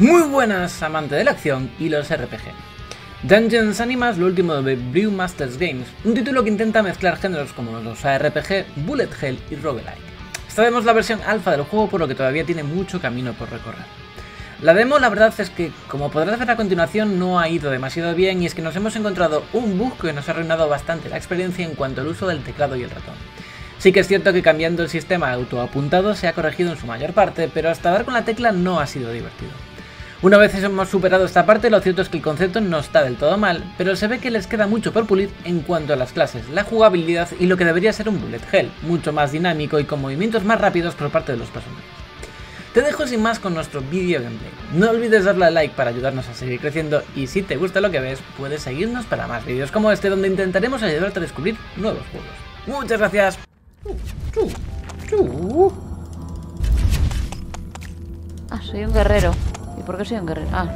Muy buenas, amante de la acción y los RPG. Dungeons Animas, lo último de Brewmasters Games, un título que intenta mezclar géneros como los ARPG, Bullet Hell y Roguelike. Esta vemos la versión alfa del juego por lo que todavía tiene mucho camino por recorrer. La demo la verdad es que, como podrás ver a continuación, no ha ido demasiado bien y es que nos hemos encontrado un bug que nos ha arruinado bastante la experiencia en cuanto al uso del teclado y el ratón. Sí que es cierto que cambiando el sistema autoapuntado se ha corregido en su mayor parte, pero hasta dar con la tecla no ha sido divertido. Una vez hemos superado esta parte, lo cierto es que el concepto no está del todo mal, pero se ve que les queda mucho por pulir en cuanto a las clases, la jugabilidad y lo que debería ser un bullet hell, mucho más dinámico y con movimientos más rápidos por parte de los personajes. Te dejo sin más con nuestro vídeo gameplay. No olvides darle a like para ayudarnos a seguir creciendo y si te gusta lo que ves, puedes seguirnos para más vídeos como este donde intentaremos ayudarte a descubrir nuevos juegos. Muchas gracias. Ah, soy un guerrero. ¿Y por qué soy un guerrero? Ah,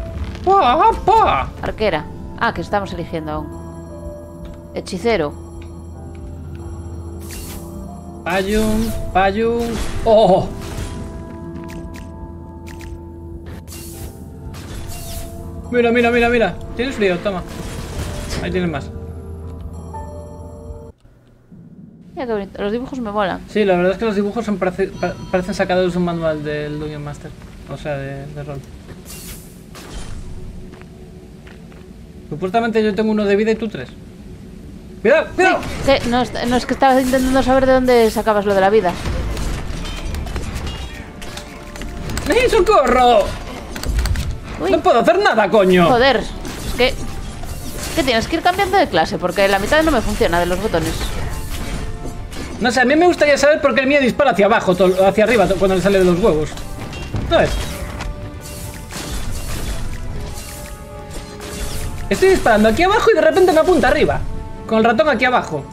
¡Papa! arquera. Ah, que estamos eligiendo aún. Hechicero. Payum, Payum. ¡Oh! Mira, mira, mira, mira. ¿Tienes frío? Toma. Ahí tienes más. Mira qué bonito. Los dibujos me molan. Sí, la verdad es que los dibujos son parece- pa- parecen sacados de un manual del Dungeon Master. O sea, de, de rol. Supuestamente yo tengo uno de vida y tú tres. ¡Cuidado! ¡Cuidado! No, es- no es que estaba intentando saber de dónde sacabas lo de la vida. ¡Eh, socorro! Uy. No puedo hacer nada, coño. Joder, es que... Que tienes que ir cambiando de clase porque la mitad no me funciona de los botones. No sé, a mí me gustaría saber por qué el mío dispara hacia abajo, hacia arriba, cuando le sale de los huevos. ¿Sabes? Estoy disparando aquí abajo y de repente me apunta arriba. Con el ratón aquí abajo.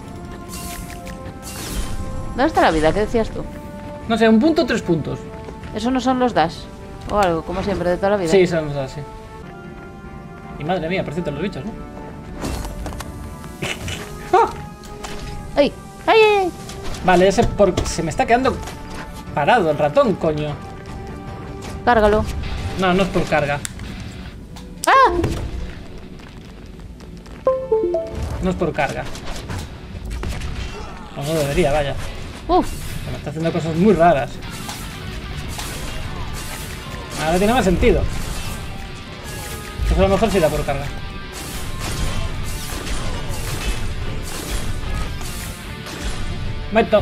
¿Dónde está la vida? ¿Qué decías tú? No sé, un punto, tres puntos. Eso no son los dash. O algo, como siempre, de toda la vida. Sí, son así. Y madre mía, por cierto, los bichos, ¿no? ¡Ah! ¡Ay! ¡Ay, ay, ay! Vale, ese por... se me está quedando parado el ratón, coño. Cárgalo. No, no es por carga. ¡Ah! No es por carga. O no debería, vaya. ¡Uf! Me está haciendo cosas muy raras. Ahora tiene más sentido. Pues a lo mejor sí da por carga. Meto.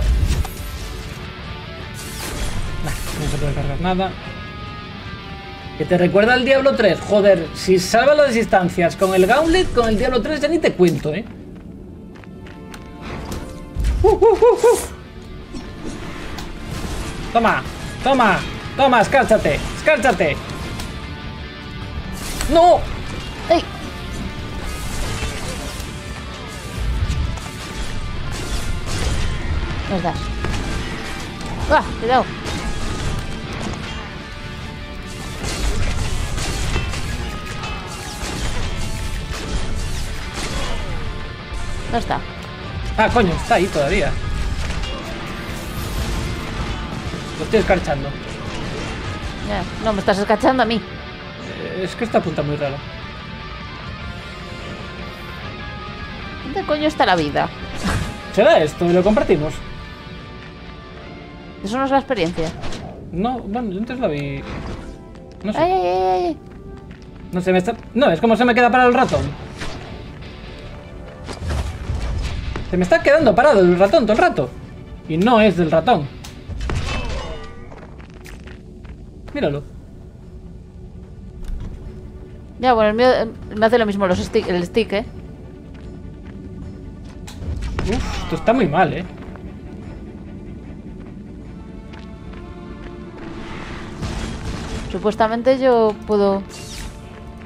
Nah, no se puede cargar nada. Que te recuerda al Diablo 3. Joder, si salva las distancias con el Gauntlet, con el Diablo 3 ya ni te cuento, ¿eh? Uh, uh, uh, uh. Toma, toma, toma, escárchate, escárchate. ¡No! ¡Ay! Los dash. ¡Ah! Cuidado. ¿Dónde está? Ah, coño, está ahí todavía. Lo estoy escarchando. Ya. No, me estás escachando a mí. Eh, Es que esta punta muy rara. ¿Dónde coño está la vida? ¿Será esto? ¿Y lo compartimos? Eso no es la experiencia. No, bueno, yo antes la vi. No sé. ¡Ay, ay, ay, ay! No sé, me está. No, es como se me queda parado el ratón. Se me está quedando parado el ratón todo el rato. Y no es del ratón. Míralo. Ya, bueno, el mío eh, me hace lo mismo los stick, el stick, ¿eh? Uf, esto está muy mal, eh. Supuestamente yo puedo...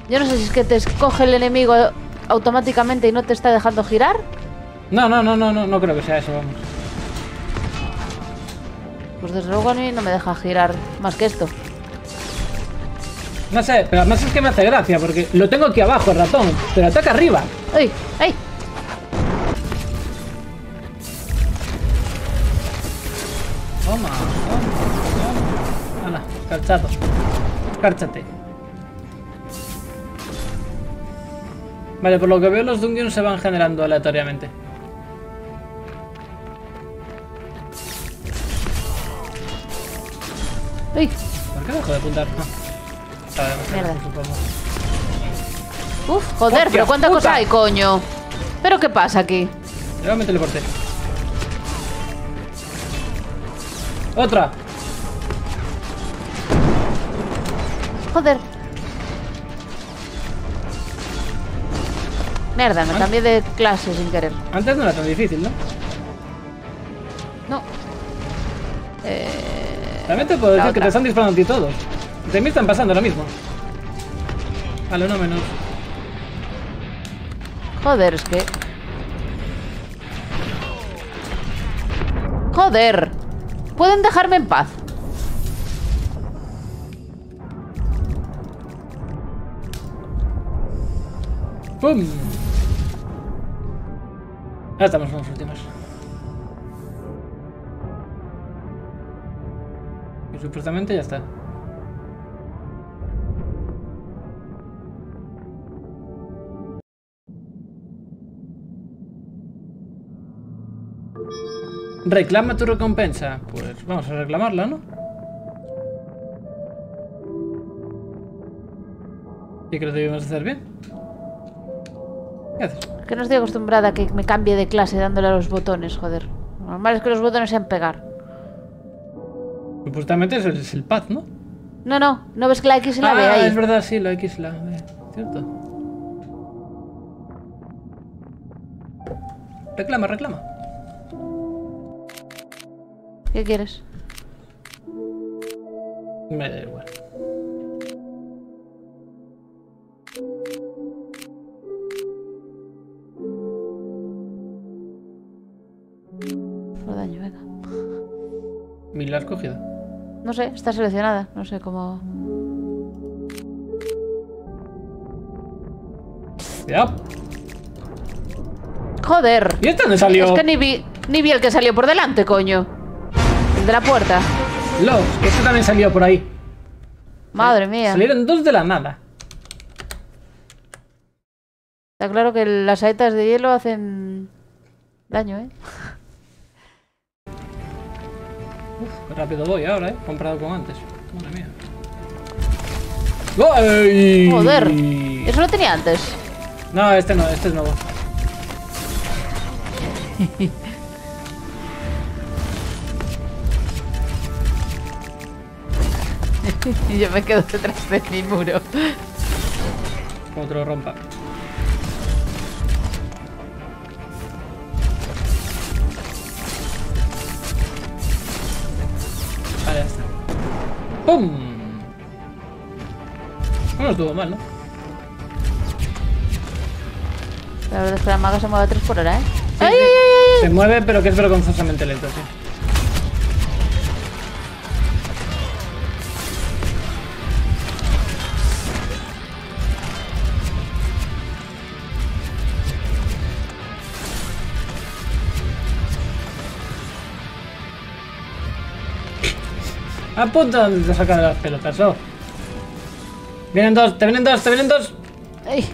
Yo no sé si es que te escoge el enemigo automáticamente y no te está dejando girar. No, no, no, no, no, no creo que sea eso, vamos. Pues desde luego a mí no me deja girar más que esto. No sé, pero además es que me hace gracia, porque lo tengo aquí abajo, el ratón, pero ataca arriba. ¡Ay! ¡Ay! Toma, toma, toma. Ala. Cárchate. Vale, por lo que veo los dungeons se van generando aleatoriamente. ¡Uy! ¿Por qué dejo de apuntar? Ah. Sabemos que no. Uf, joder, Hostia pero cuánta puta. cosa hay, coño. ¿Pero qué pasa aquí? Ya me teleporté. Otra. Joder. Mierda, me cambié de clase sin querer. Antes no era tan difícil, ¿no? No. También te puedo La decir que te están disparando a ti todos. De mí están pasando lo mismo. Vale, no menos. joder, es que... Joder. ¿Pueden dejarme en paz? ¡Pum! Ya estamos en los últimos. Supuestamente ya está. Reclama tu recompensa. Pues vamos a reclamarla, ¿no? ¿Y que debemos hacer bien? ¿Qué haces? Que no estoy acostumbrada a que me cambie de clase dándole a los botones, joder. Lo normal es que los botones sean pegar. Supuestamente es el, es el pad, ¿no? No, no, ¿no ves que la X y la B ah, ahí? es verdad, sí, la X la B. Cierto. Reclama, reclama. ¿Qué quieres? Me da igual. Por daño, venga. ¿Mi la has cogido? No sé, está seleccionada. No sé cómo... Ya. ¡Joder! ¿Y este dónde salió? Es que ni vi, ni vi el que salió por delante, coño. El de la puerta. Los, que este también salió por ahí. Madre mía. Salieron dos de la nada. Está claro que las saetas de hielo hacen daño, ¿eh? Qué rápido voy ahora, ¿eh? Comparado con antes. Madre mía. ¡Ay! Joder. Eso lo tenía antes. No, este no, este es nuevo. Y yo me quedo detrás de mi muro. Como te lo rompa. ¡Pum! No estuvo mal, ¿no? La verdad es que la maga se mueve a 3 por hora, ¿eh? Sí, ¡Ay, sí. ay, ay, Se mueve, pero que es vergonzosamente lento, sí. Apunta donde te sacan las pelotas, oh. Vienen dos, te vienen dos, te vienen dos. Ay.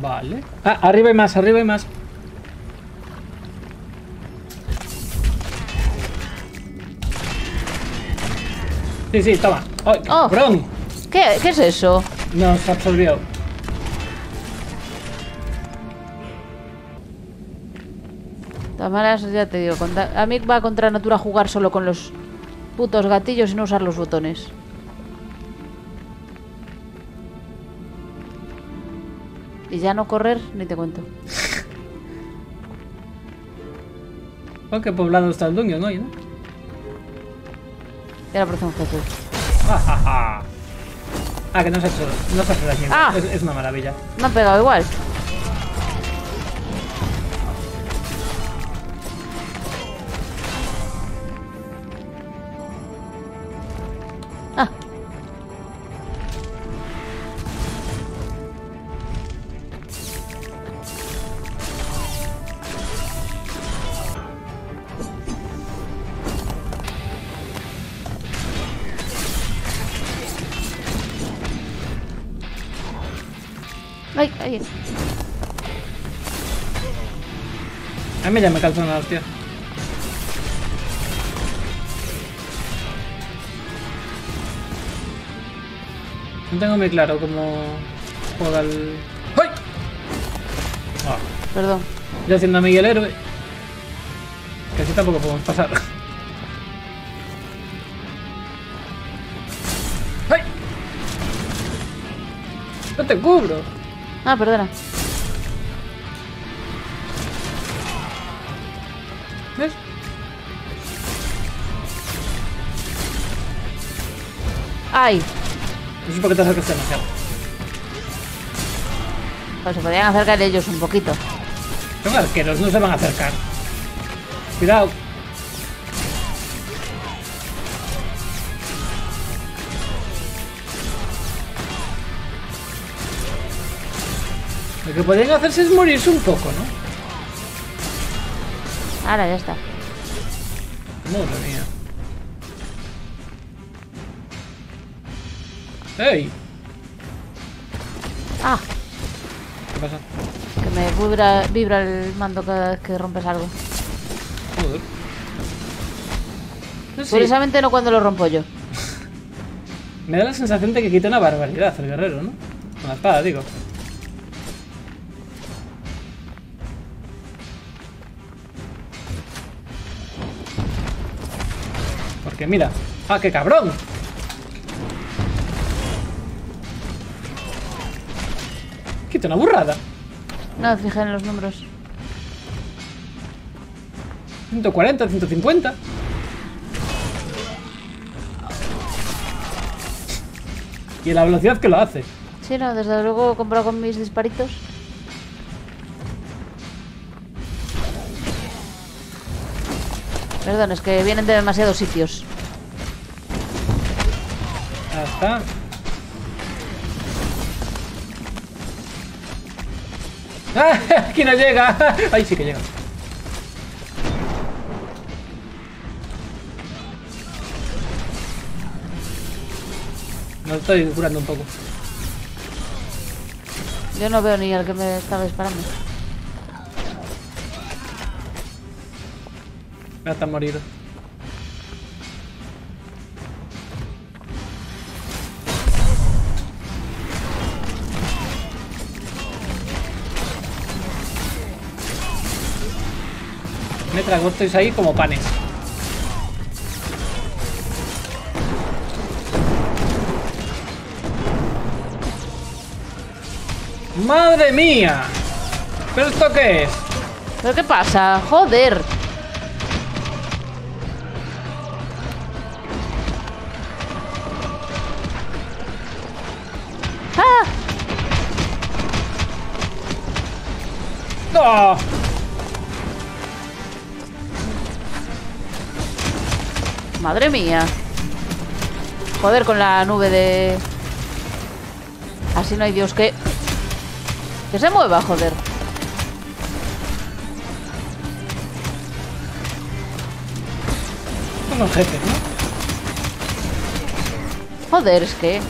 Vale. Ah, arriba hay más, arriba hay más. Sí, sí, toma. ¡Ay, Oh. cabrón! ¿Qué, ¿Qué es eso? Nos absorbió. Maneras, ya te digo, a mí va contra natura jugar solo con los putos gatillos y no usar los botones. Y ya no correr, ni te cuento. Oh, qué poblado está el dungeon hoy, ¿no? Y ahora aparece un jefe. Ah. Ah, que no se ha hecho, no se ha hecho daño. Ah. Es, es una maravilla. Me han pegado igual. Ay, ay. A mí ya me calzó una hostia. No tengo muy claro cómo juega el... ¡Ay! Ah, Perdón. yo haciendo a Miguel héroe. Que así tampoco podemos pasar. ¡Ay! No te cubro. Ah, perdona. ¿Ves? Ay. Eso es porque te acercas demasiado. Pues se podrían acercar ellos un poquito. Son arqueros, no se van a acercar. Cuidado. Lo que podrían hacerse es morirse un poco, ¿no? Ahora ya está. Madre mía. ¡Ey! Ah, ¿Qué pasa? que me vibra, vibra el mando cada vez que rompes algo. Joder. No Curiosamente no cuando lo rompo yo. me da la sensación de que quita una barbaridad el guerrero, ¿no? Con la espada, digo. Porque mira. ¡Ah, qué cabrón! Quita una burrada. No fijé en los números. 140, 150. Y la velocidad que lo hace. Sí, no, desde luego comprado con mis disparitos. Perdón, es que vienen de demasiados sitios. Ya está. ¡Ah! ¡Aquí no llega! ¡Ahí sí que llega! Me estoy curando un poco. Yo no veo ni al que me estaba disparando. Ya está morido. Me trago estos ahí como panes. ¡Madre mía! ¿Pero esto qué es? ¿Pero qué pasa? ¡Joder! ¡Madre mía! Joder, con la nube de... Así no hay Dios que... Que se mueva, joder. Son los jefes, ¿no? Joder, es que...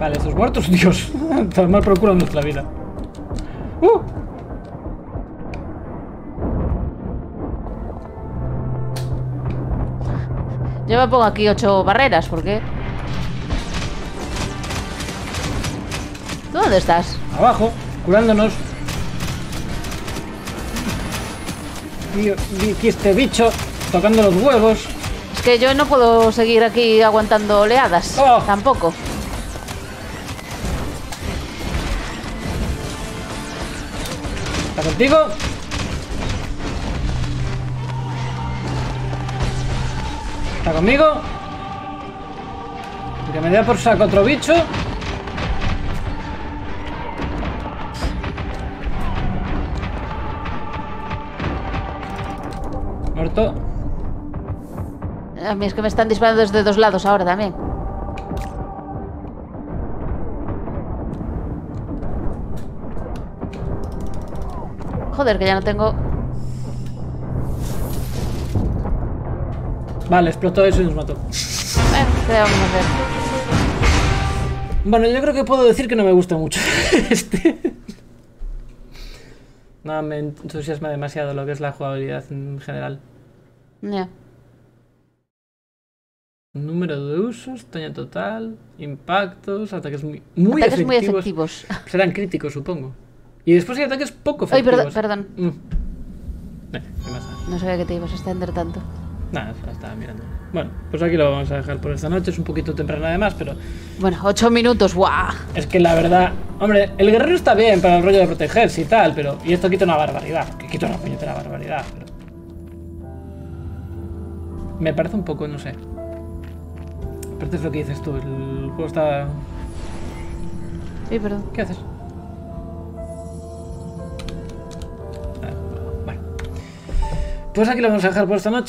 Vale, estos muertos, Dios. Tan mal procuran nuestra vida. ¡Uh! Yo me pongo aquí ocho barreras, ¿por qué? ¿Tú dónde estás? Abajo, curándonos. Aquí este bicho tocando los huevos. Es que yo no puedo seguir aquí aguantando oleadas. Oh. Tampoco. ¿Está contigo? ¿Está conmigo? Que me dé por saco otro bicho. Muerto. A mí es que me están disparando desde dos lados ahora también. Joder, que ya no tengo... Vale, explotó eso y nos mató. Bueno, ¿qué le vamos a hacer? Bueno, yo creo que puedo decir que no me gusta mucho este. No me entusiasma demasiado lo que es la jugabilidad en general. Ya. Número de usos, tamaño total, impactos, ataques muy, muy Ataques muy efectivos. Serán críticos, supongo. Y después hay ataques poco Ay, efectivos. perdón, perdón. Mm. Eh, ¿qué pasa? No sabía que te ibas a extender tanto. Nada, solo estaba mirando. Bueno, pues aquí lo vamos a dejar por esta noche. Es un poquito temprano además, pero Bueno, ocho minutos, ¡guau! es que la verdad... Hombre, el guerrero está bien para el rollo de protegerse y tal, pero... Y esto quita una barbaridad. Que quita una puñetera barbaridad, pero... Me parece un poco, no sé. Pero es lo que dices tú. El juego está... Sí, perdón. ¿Qué haces? Pues aquí lo vamos a dejar por esta noche.